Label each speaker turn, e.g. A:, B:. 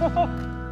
A: Oh,